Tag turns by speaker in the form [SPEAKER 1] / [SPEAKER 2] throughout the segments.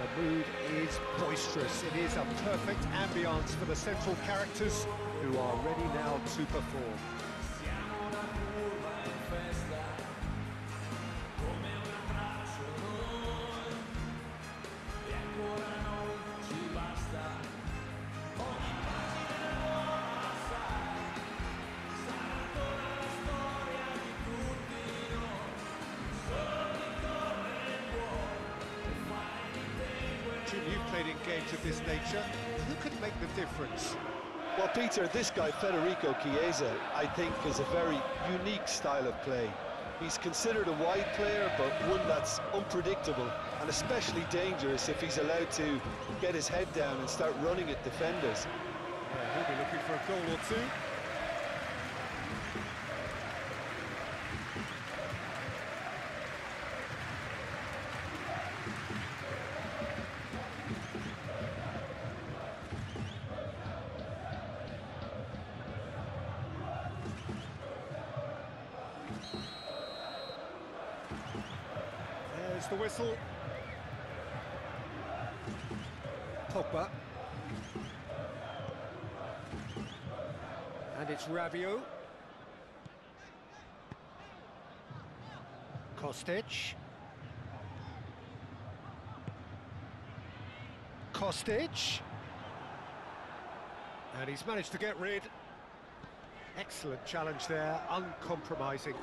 [SPEAKER 1] And the mood is boisterous. It is a perfect ambience for the central characters who are ready now to perform. Of this nature. Who could make the difference?
[SPEAKER 2] Well, Peter, this guy, Federico Chiesa, I think is a very unique style of play. He's considered a wide player, but one that's unpredictable and especially dangerous if he's allowed to get his head down and start running at defenders.
[SPEAKER 1] Yeah, he'll be looking for a goal or two. There's the whistle. Pogba. And it's Rabiot. Kostic. Kostic. And he's managed to get rid. Excellent challenge there, uncompromising.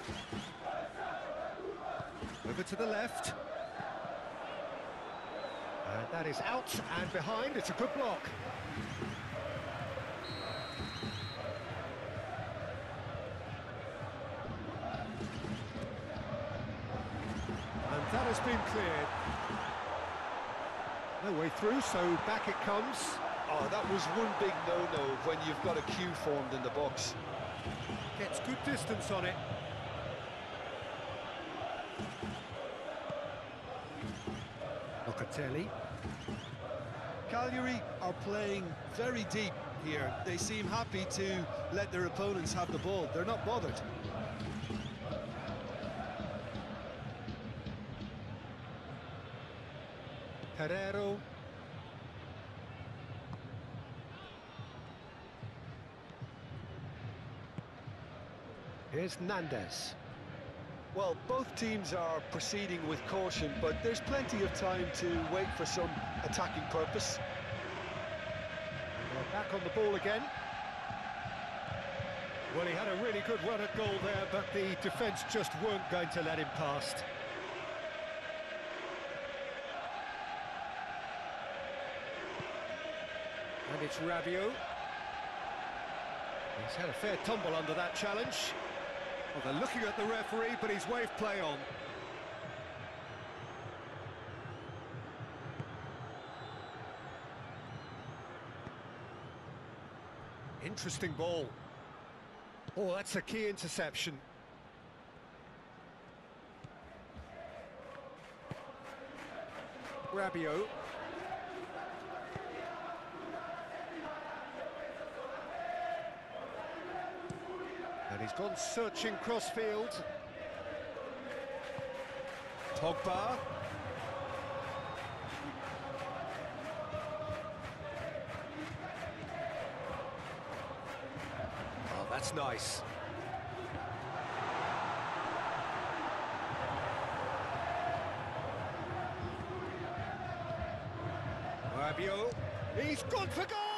[SPEAKER 1] Over to the left. That is out and behind. It's a good block. And that has been cleared. No way through, so back it comes.
[SPEAKER 2] Oh, that was one big no-no when you've got a queue formed in the box.
[SPEAKER 1] Gets good distance on it. Locatelli.
[SPEAKER 3] Cagliari are playing very deep here. They seem happy to let their opponents have the ball. They're not bothered.
[SPEAKER 1] Pereiro. Here's Nandez.
[SPEAKER 2] Well, both teams are proceeding with caution, but there's plenty of time to wait for some attacking purpose.
[SPEAKER 1] Back on the ball again. Well, he had a really good run at goal there, but the defence just weren't going to let him past. And it's Rabiot. He's had a fair tumble under that challenge. Well, they're looking at the referee, but he's waved play on. Interesting ball. Oh, that's a key interception. Rabiot. He's gone searching crossfield. Pogba. Oh, that's nice. Rabiot. He's gone for goal!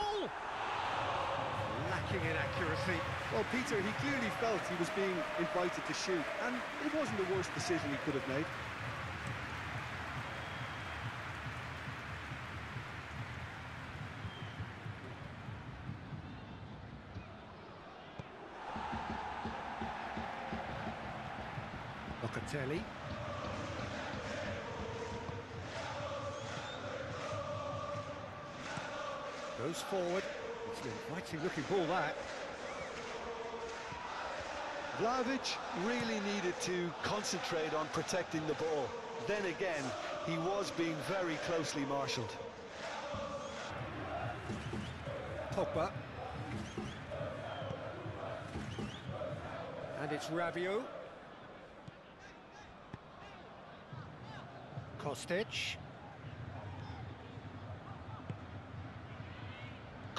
[SPEAKER 1] Lacking in accuracy.
[SPEAKER 3] Well, Peter, he clearly felt he was being invited to shoot, and it wasn't the worst decision he could have made.
[SPEAKER 1] Locatelli. Goes forward. It's an inviting looking ball that.
[SPEAKER 2] Vlahovic really needed to concentrate on protecting the ball. Then again, he was being very closely marshalled.
[SPEAKER 1] Pogba. And it's Rabiot. Kostic.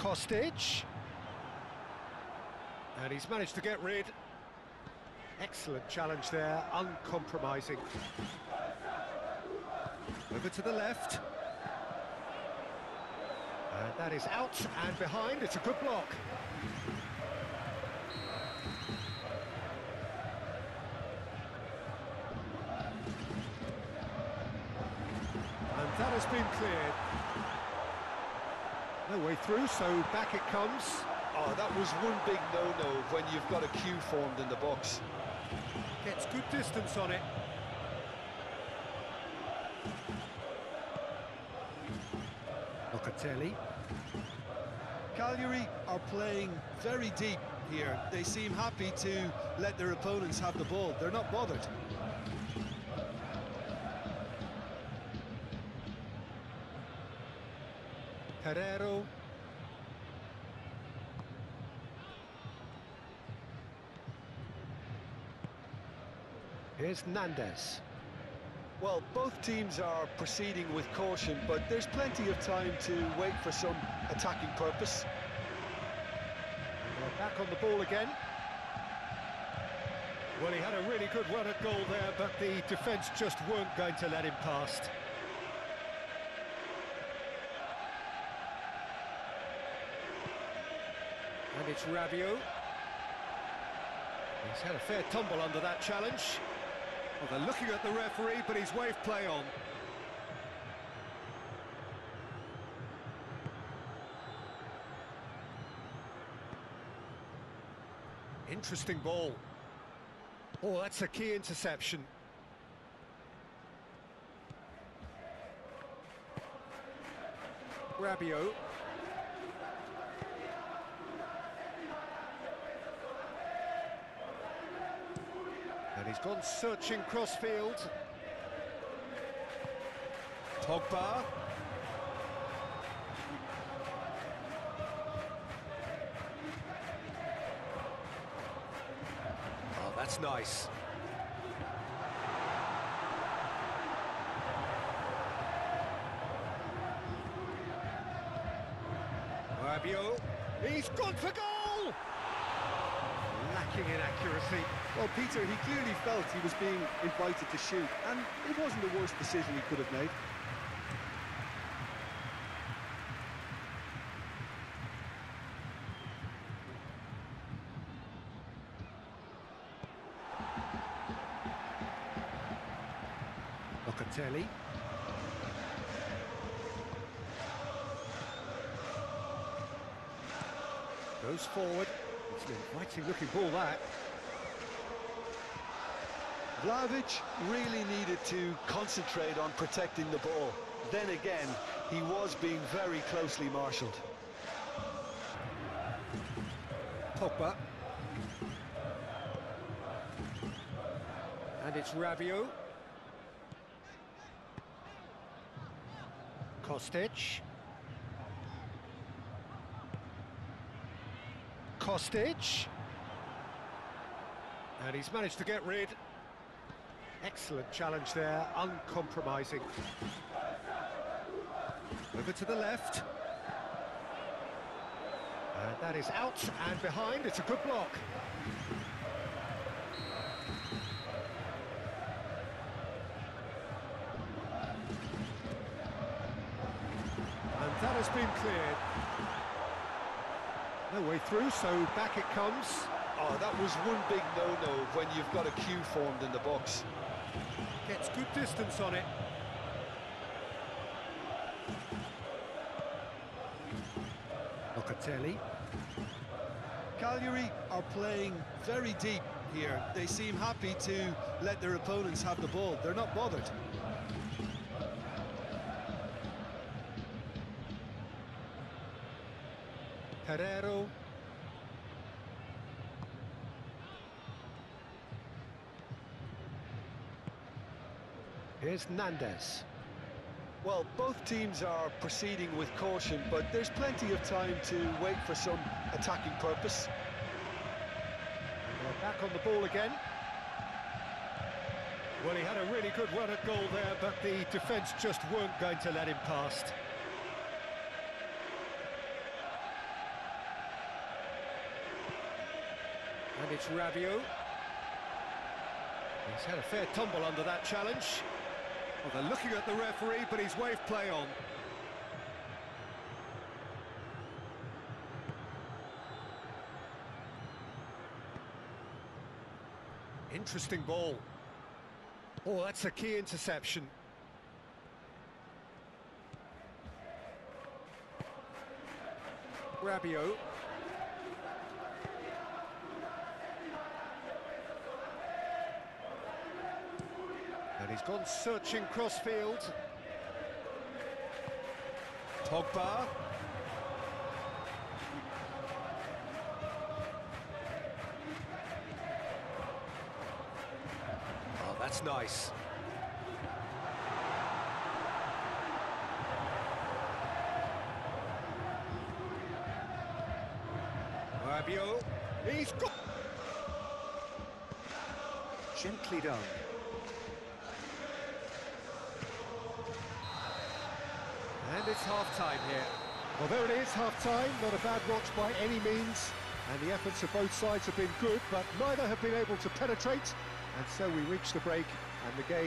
[SPEAKER 1] Kostic. And he's managed to get rid. Excellent challenge there, uncompromising. Over to the left. And that is out and behind. It's a good block. And that has been cleared. No way through, so back it comes.
[SPEAKER 2] Oh, that was one big no-no when you've got a queue formed in the box.
[SPEAKER 1] Gets good distance on it. Locatelli.
[SPEAKER 3] Cagliari are playing very deep here. They seem happy to let their opponents have the ball. They're not bothered.
[SPEAKER 1] Pereiro. Here's Nandez.
[SPEAKER 2] Well, both teams are proceeding with caution, but there's plenty of time to wait for some attacking purpose.
[SPEAKER 1] They're back on the ball again. Well, he had a really good run at goal there, but the defence just weren't going to let him past. It's Rabiot. He's had a fair tumble under that challenge. Well, they're looking at the referee, but he's waved play on. Interesting ball. Oh, that's a key interception. Rabiot. He's gone searching crossfield. Pogba. Oh, that's nice. Rabiot. He's gone for goal! Lacking in accuracy.
[SPEAKER 3] Well, Peter, he clearly felt he was being invited to shoot, and it wasn't the worst decision he could have made.
[SPEAKER 1] Locatelli. Goes forward. It's an inviting looking ball that.
[SPEAKER 2] Vlahovic really needed to concentrate on protecting the ball. Then again, he was being very closely marshalled.
[SPEAKER 1] Pogba. And it's Rabiot. Kostic. Kostic. And he's managed to get rid. Excellent challenge there, uncompromising. Over to the left. And that is out and behind. It's a good block. And that has been cleared. No way through, so back it comes.
[SPEAKER 2] Oh, that was one big no-no when you've got a queue formed in the box.
[SPEAKER 1] Gets good distance on it. Locatelli.
[SPEAKER 3] Cagliari are playing very deep here. They seem happy to let their opponents have the ball. They're not bothered.
[SPEAKER 1] Pereiro. Here's Nandez.
[SPEAKER 2] Well, both teams are proceeding with caution, but there's plenty of time to wait for some attacking purpose.
[SPEAKER 1] They're back on the ball again. Well, he had a really good run at goal there, but the defence just weren't going to let him past. And it's Rabiot. He's had a fair tumble under that challenge. Well, they're looking at the referee, but he's waved play on. Interesting ball. Oh, that's a key interception. Rabiot. He's gone searching crossfield. Pogba. Oh, that's nice. Rabiot. He's got... Gently done. And it's half-time here. Well, there it is, half-time. Not a bad watch by any means. And the efforts of both sides have been good, but neither have been able to penetrate. And so we reach the break, and the game...